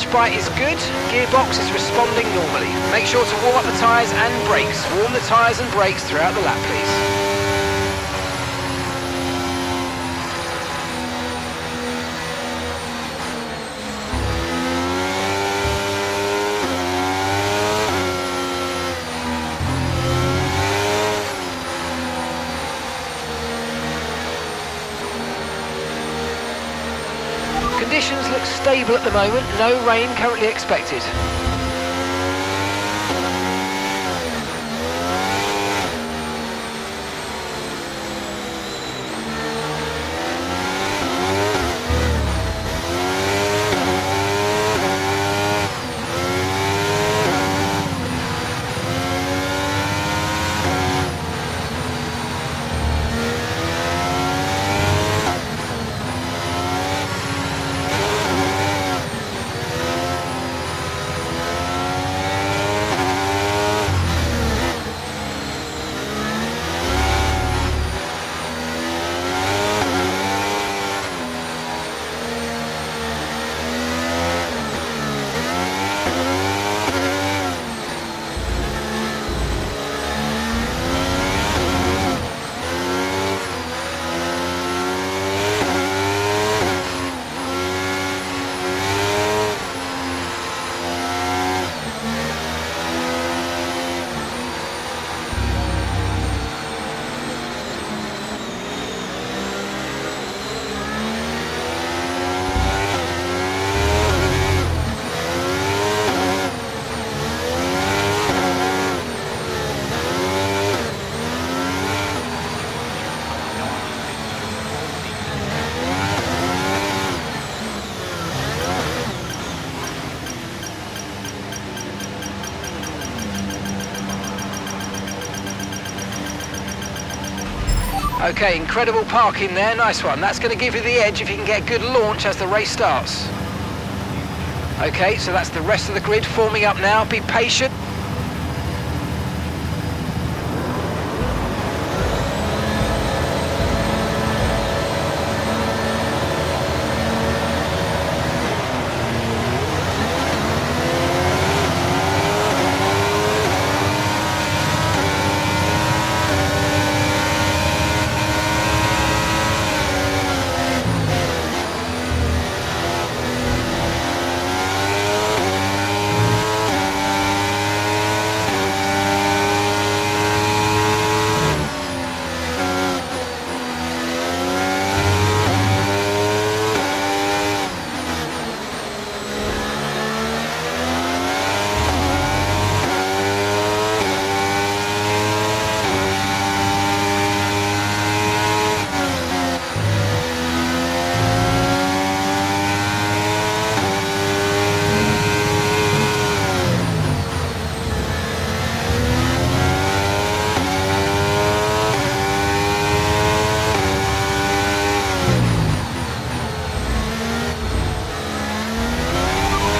clutch bite is good, gearbox is responding normally. Make sure to warm up the tyres and brakes. Warm the tyres and brakes throughout the lap, please. Conditions look stable at the moment, no rain currently expected. Okay, incredible parking there, nice one. That's going to give you the edge if you can get a good launch as the race starts. Okay, so that's the rest of the grid forming up now. Be patient.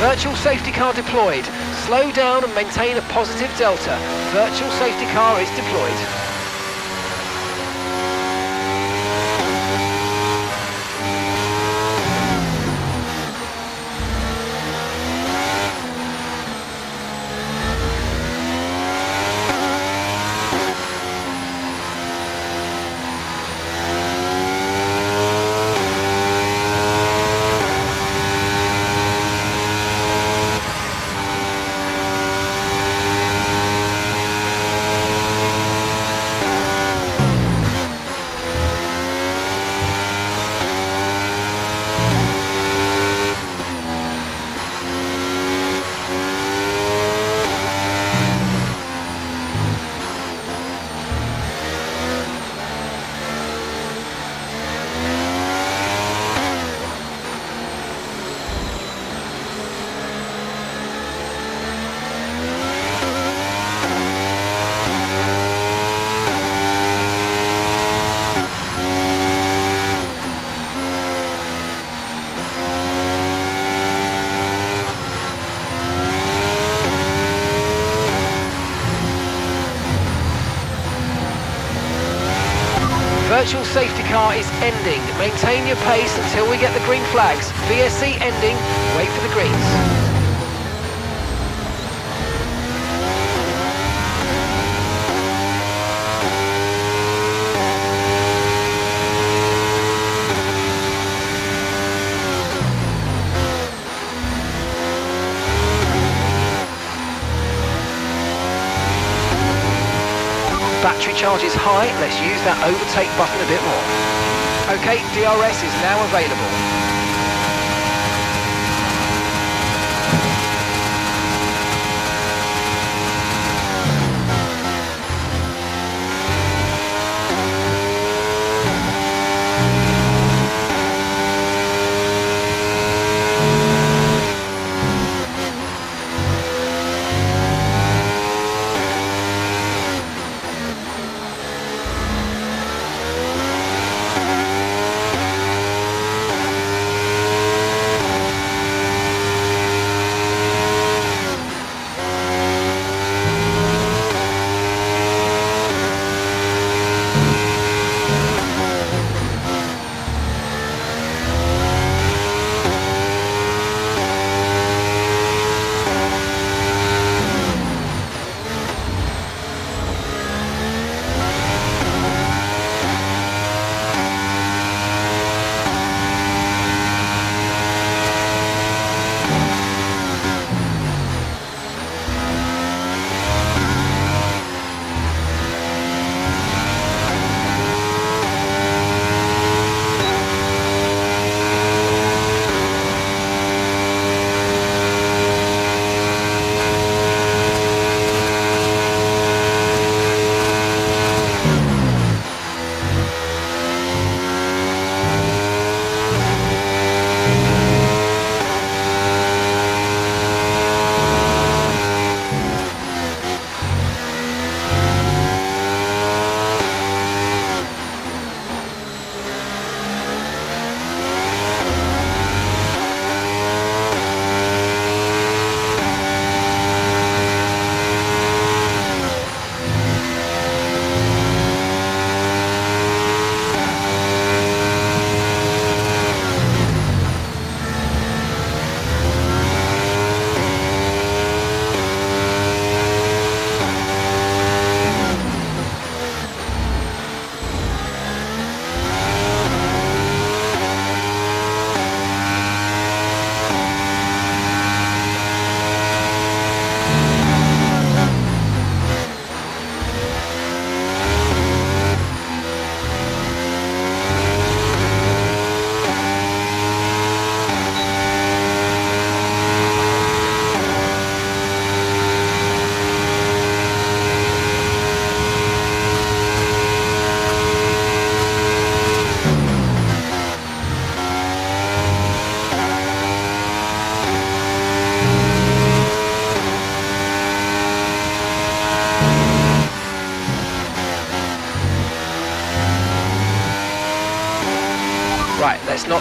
Virtual safety car deployed. Slow down and maintain a positive delta. Virtual safety car is deployed. start is ending. Maintain your pace until we get the green flags. VSC ending, wait for the greens. battery charge is high, let's use that overtake button a bit more. Okay, DRS is now available.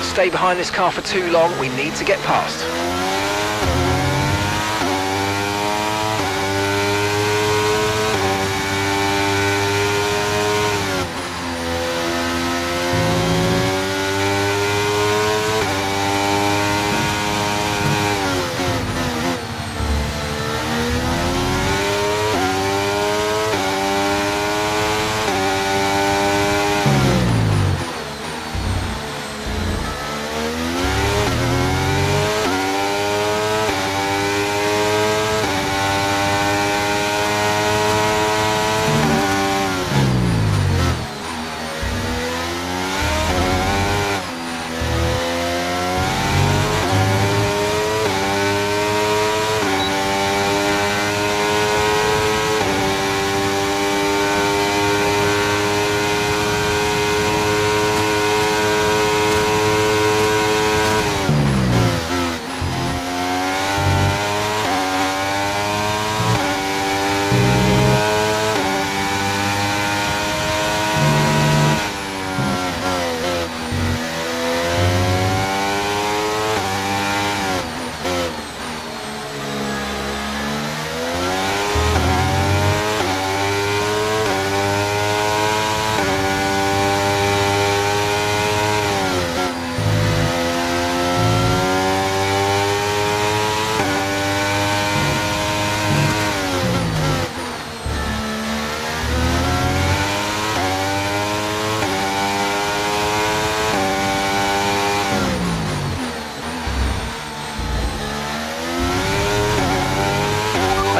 Stay behind this car for too long. We need to get past.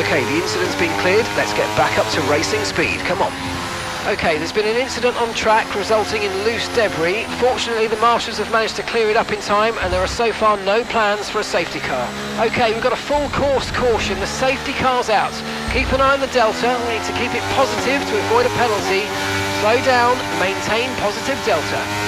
Okay, the incident's been cleared. Let's get back up to racing speed. Come on. Okay, there's been an incident on track resulting in loose debris. Fortunately, the marshals have managed to clear it up in time and there are so far no plans for a safety car. Okay, we've got a full course caution. The safety car's out. Keep an eye on the delta. We need to keep it positive to avoid a penalty. Slow down, maintain positive delta.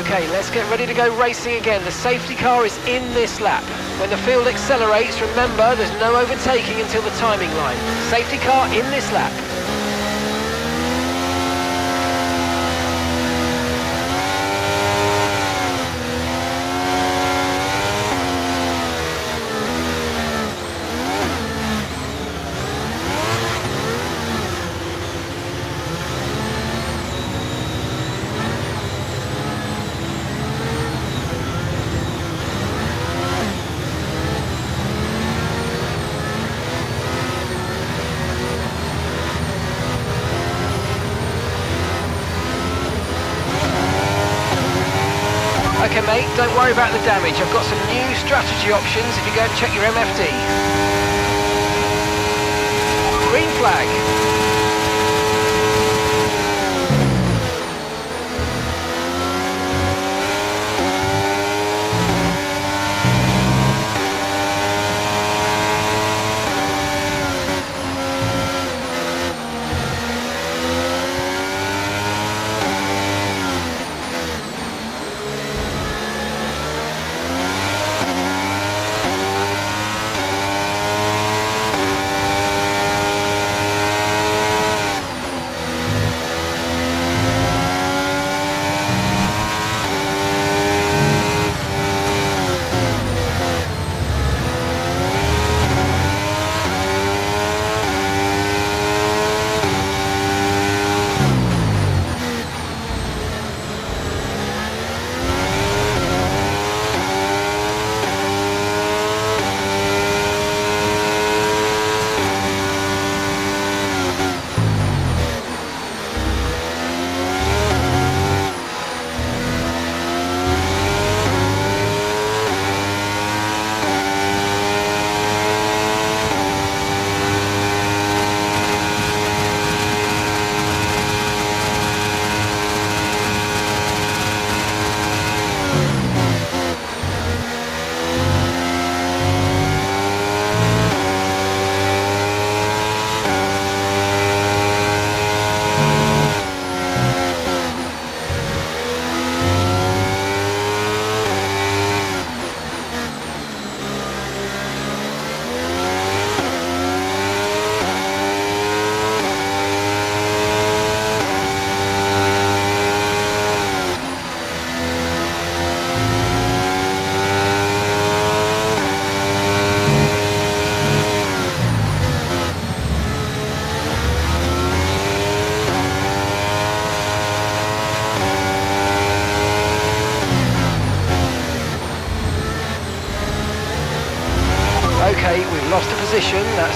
Okay, let's get ready to go racing again. The safety car is in this lap. When the field accelerates, remember there's no overtaking until the timing line. Safety car in this lap. Okay mate, don't worry about the damage. I've got some new strategy options if you go and check your MFD. Green flag.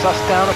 Us down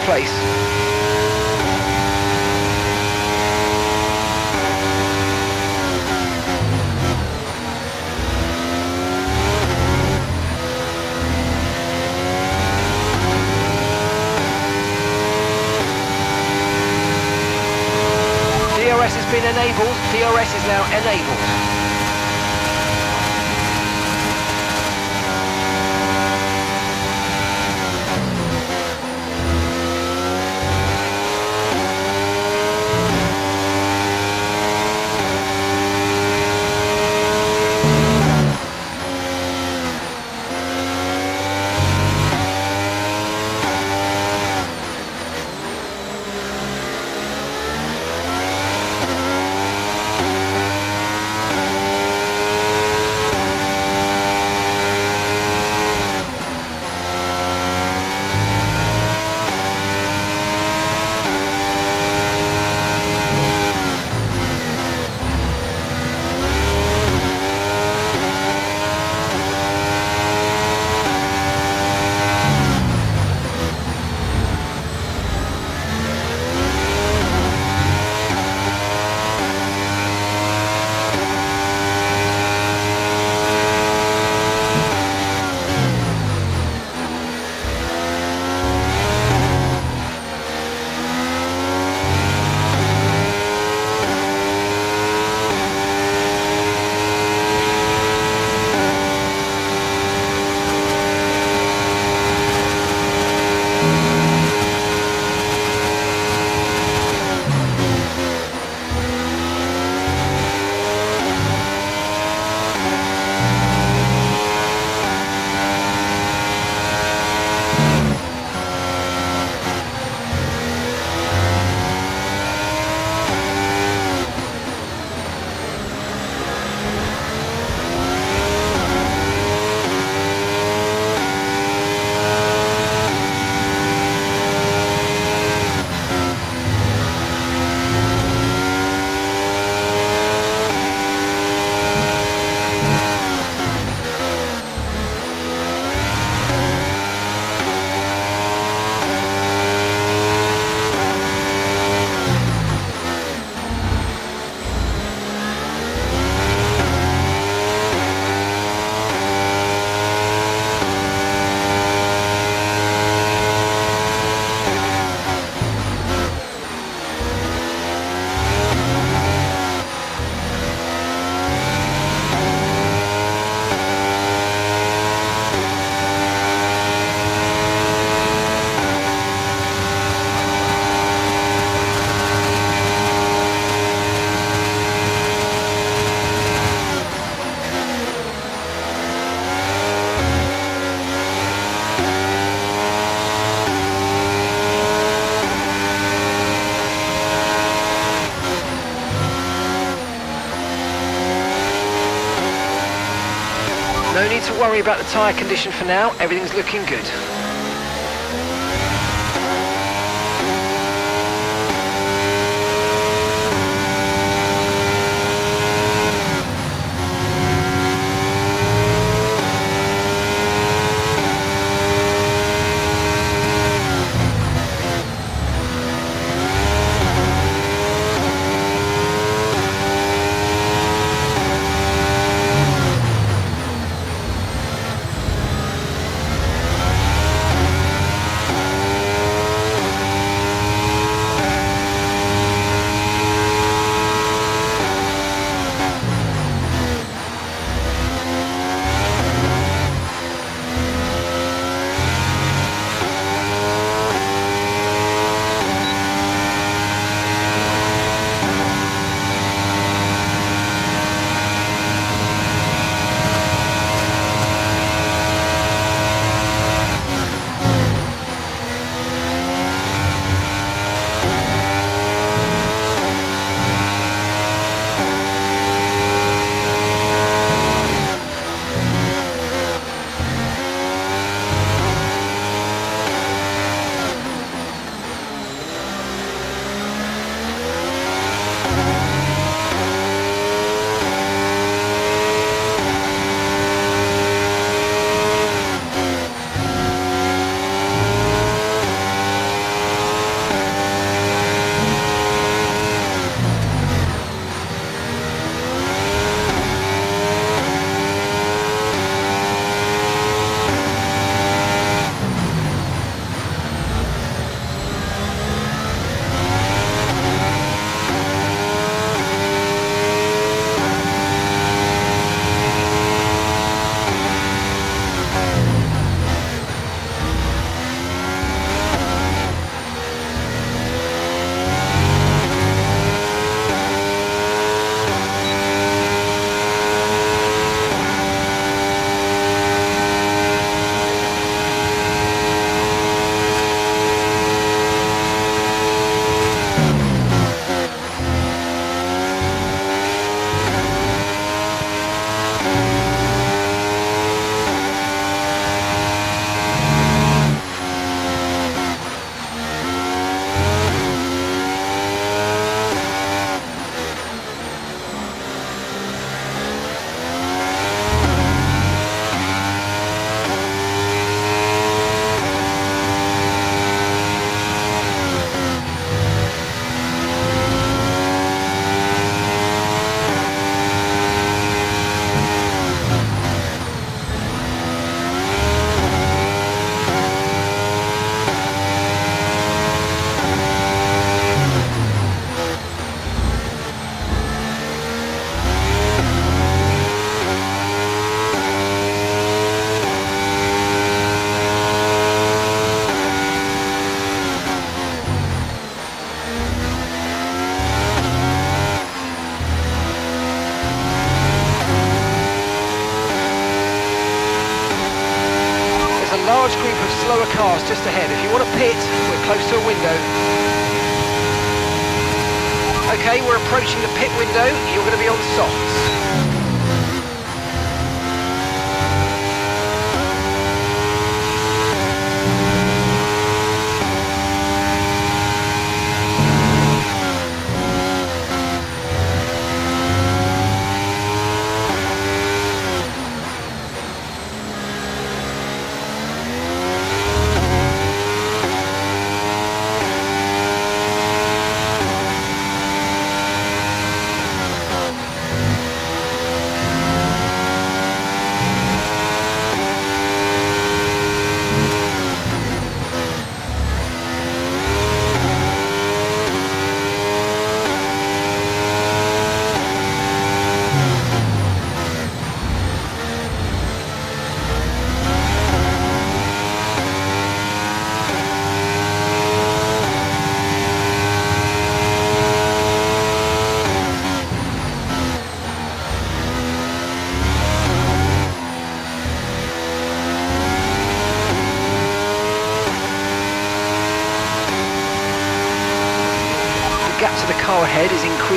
To worry about the tyre condition for now, everything's looking good.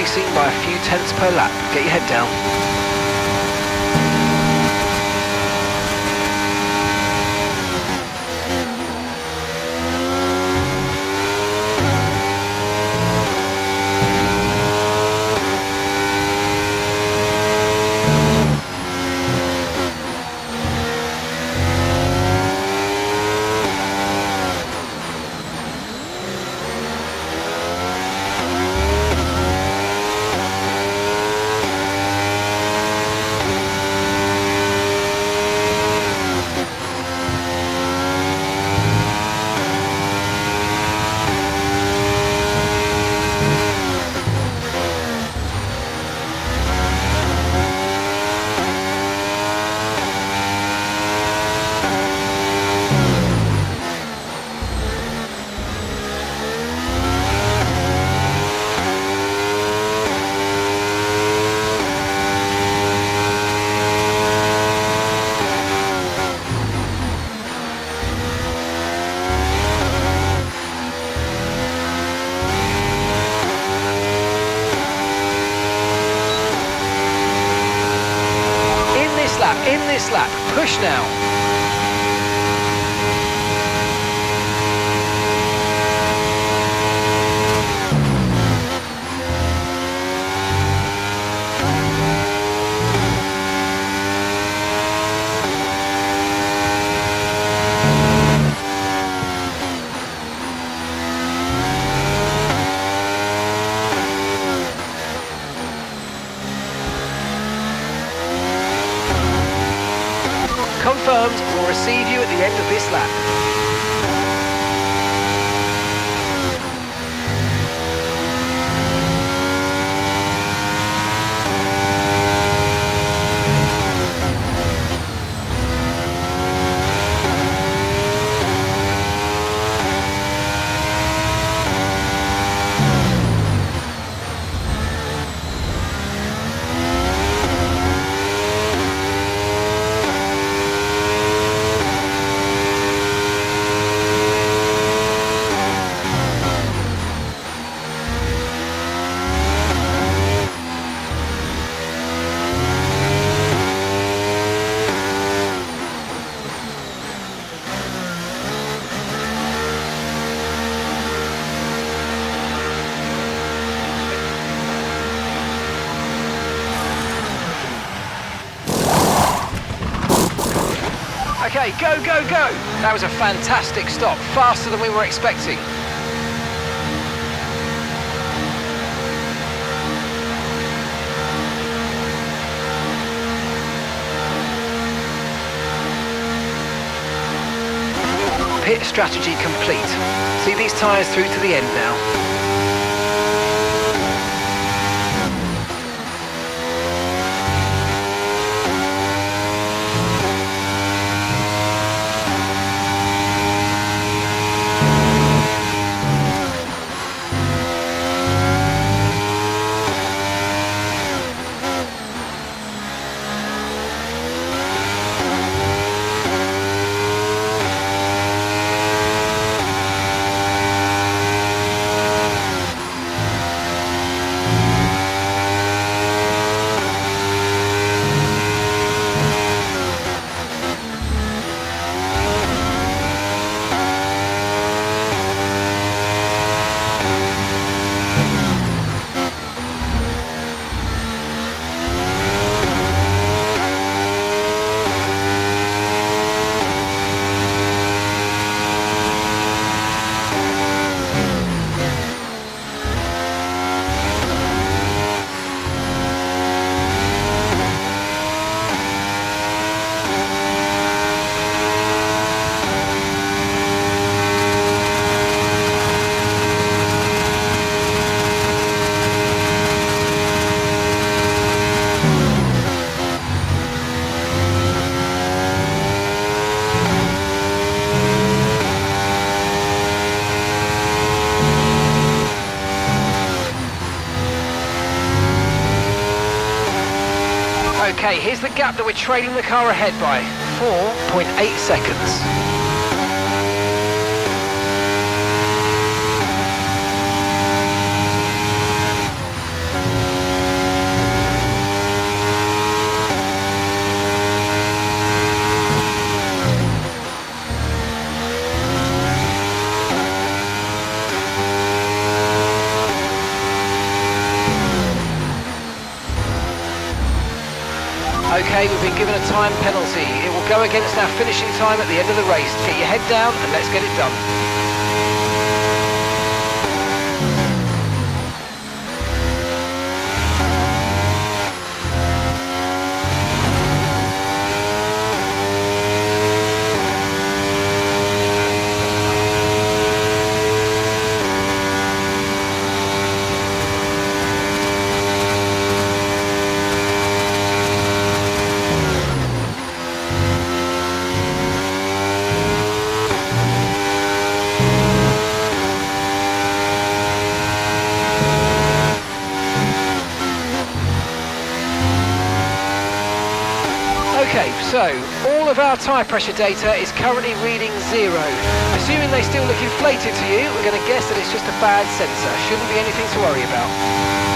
Increasing by a few tenths per lap. Get your head down. in this lap. Push now. Confirmed, we'll receive you at the end of this lap. Okay, go! That was a fantastic stop, faster than we were expecting. Pit strategy complete. See these tyres through to the end now. The gap that we're trailing the car ahead by. 4.8 seconds. Okay, we've been given a time penalty. It will go against our finishing time at the end of the race. Get your head down and let's get it done. Okay, so all of our tyre pressure data is currently reading zero. Assuming they still look inflated to you, we're going to guess that it's just a bad sensor. Shouldn't be anything to worry about.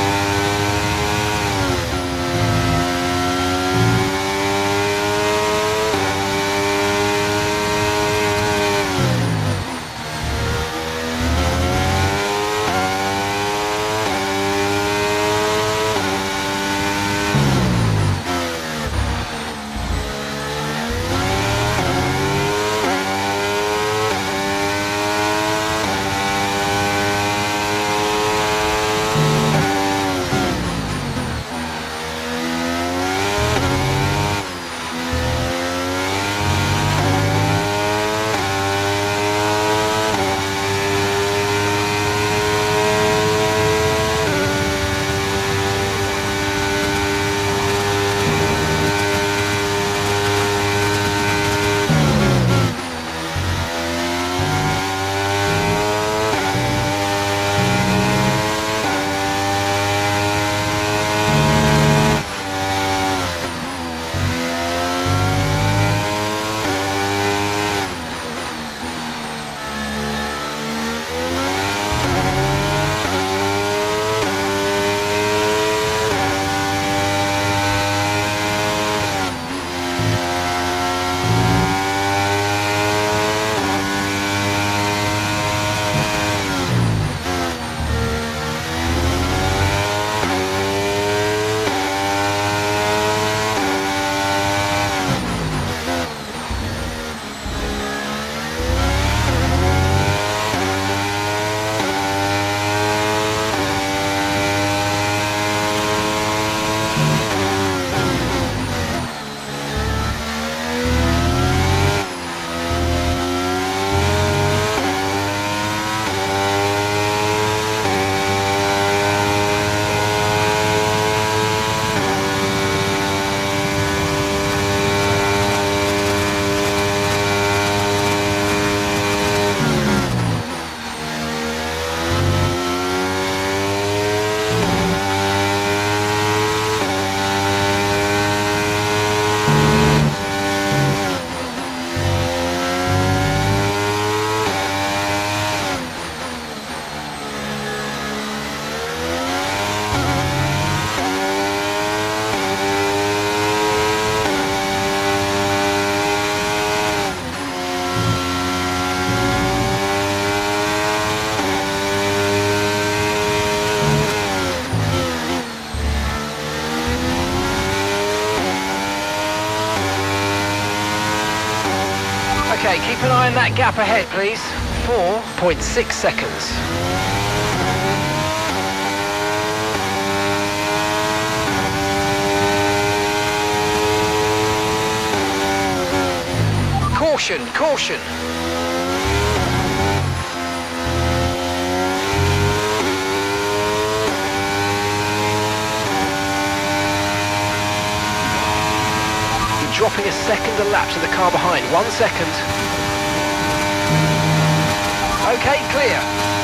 Gap ahead, please. 4.6 seconds. Caution, caution. dropping a second a lap to the car behind. One second. Okay, clear.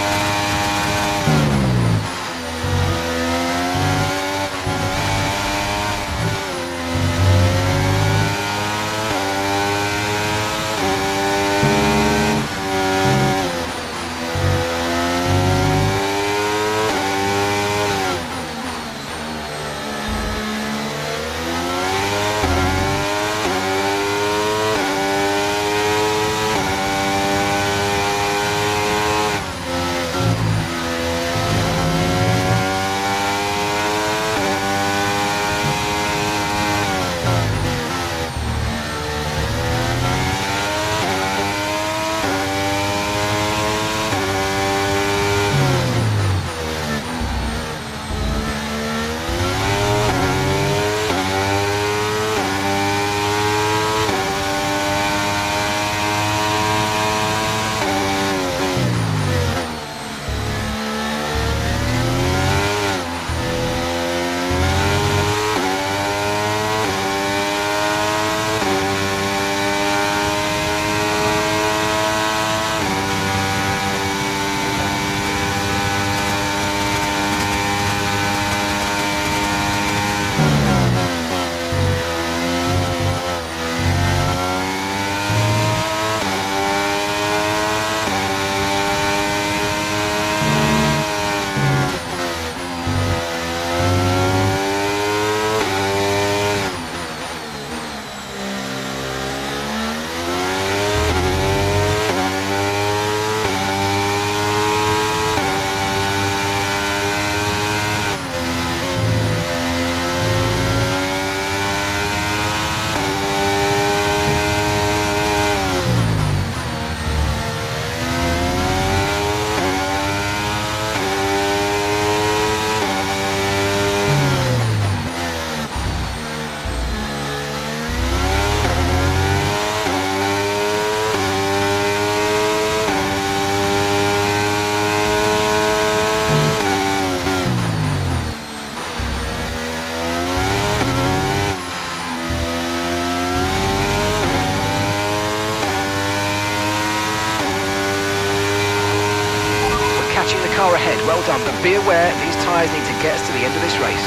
Get us to the end of this race.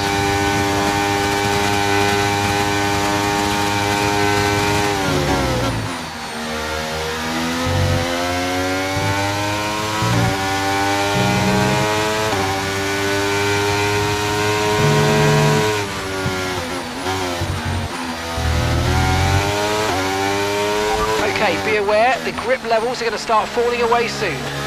Okay, be aware, the grip levels are going to start falling away soon.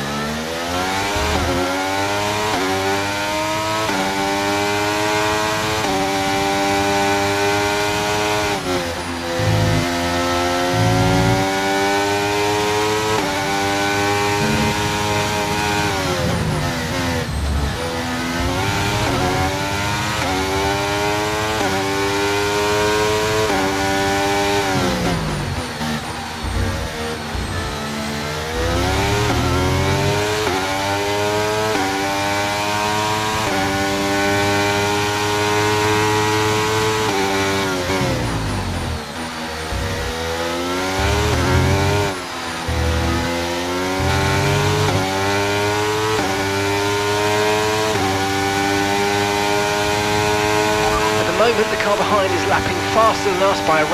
moment the car behind is lapping than us by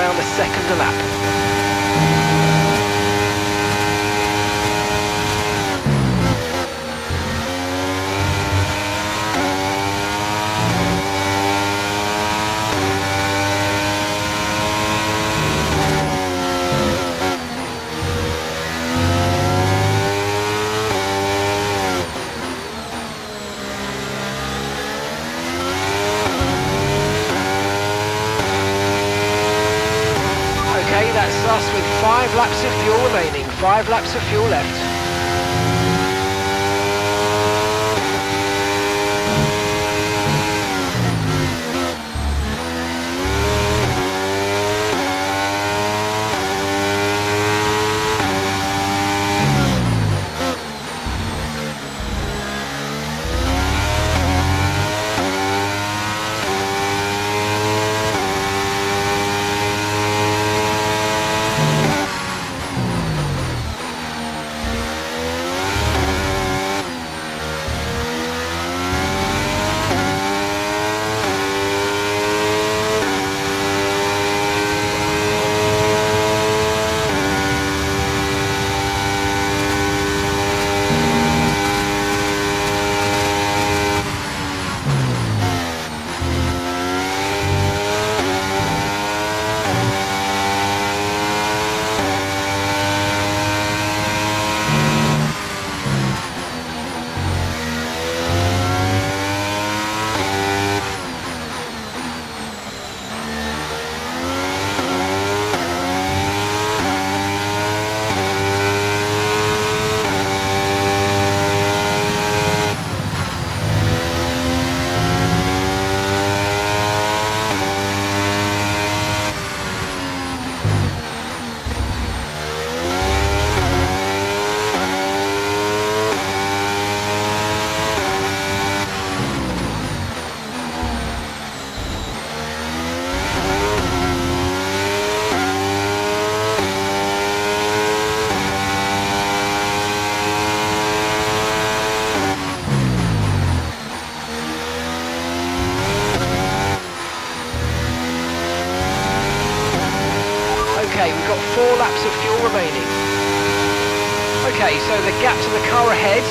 Okay, so the gap to the car ahead,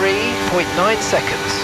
3.9 seconds.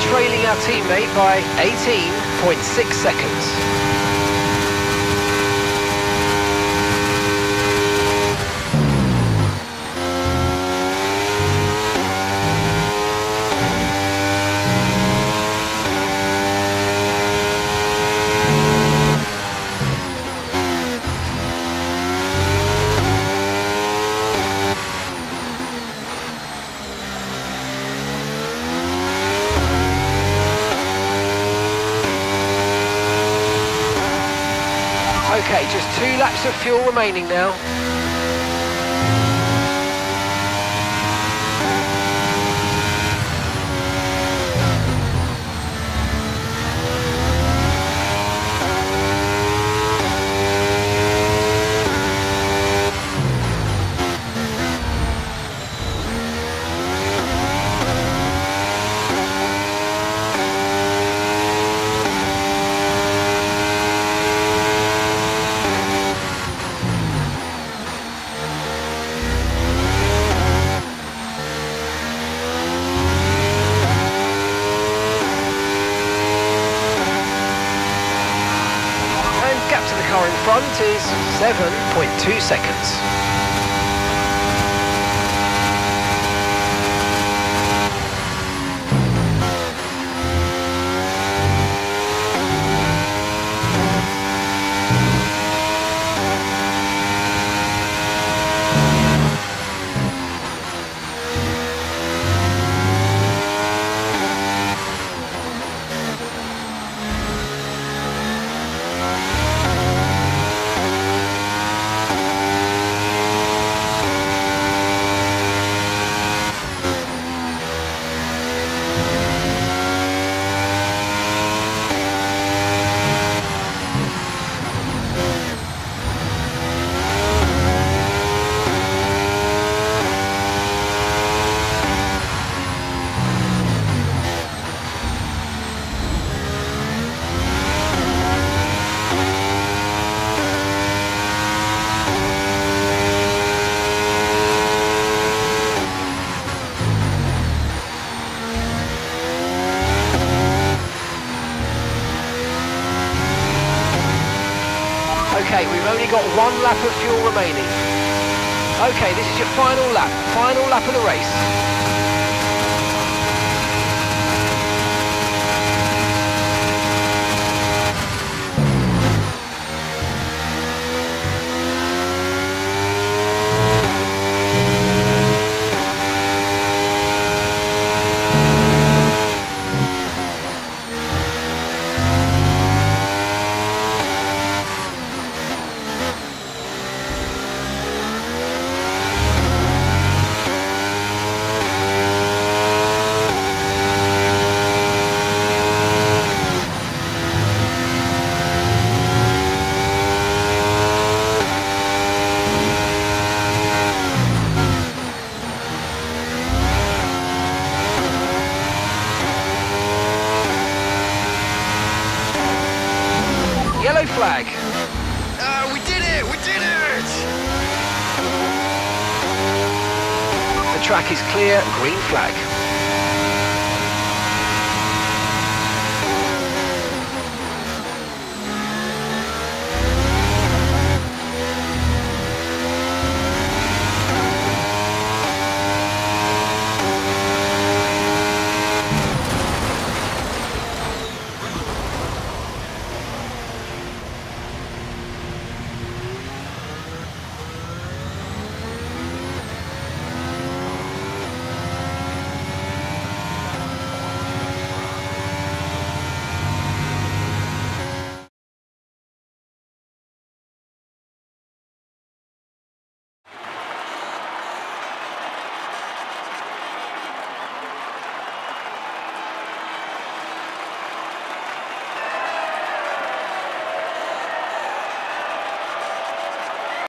trailing our teammate by 18.6 seconds. Fuel remaining now. front is 7.2 seconds. Okay, we've only got one lap of fuel remaining. Okay, this is your final lap, final lap of the race.